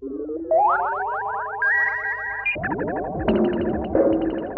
Thank you.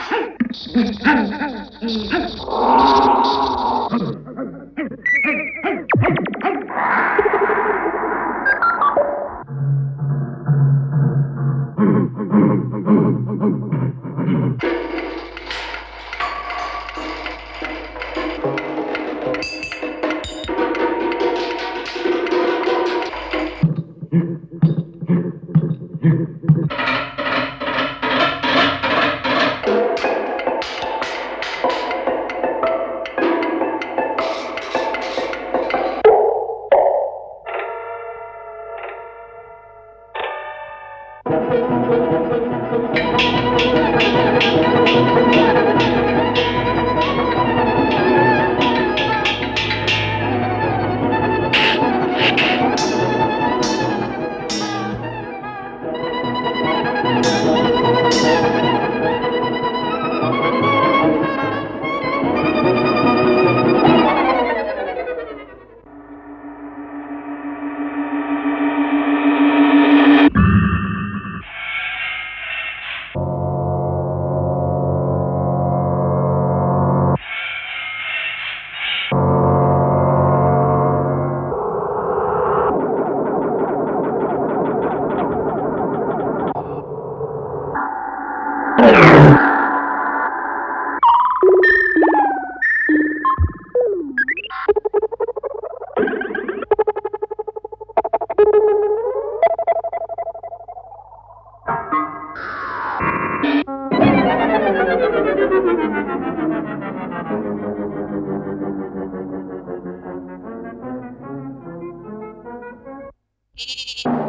Hey! Beep.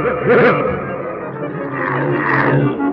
Yeah.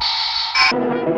Thank.